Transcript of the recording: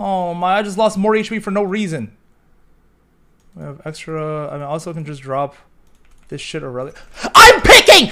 Oh my, I just lost more HP for no reason. We have extra, I mean, also can just drop this shit or. I'm picking!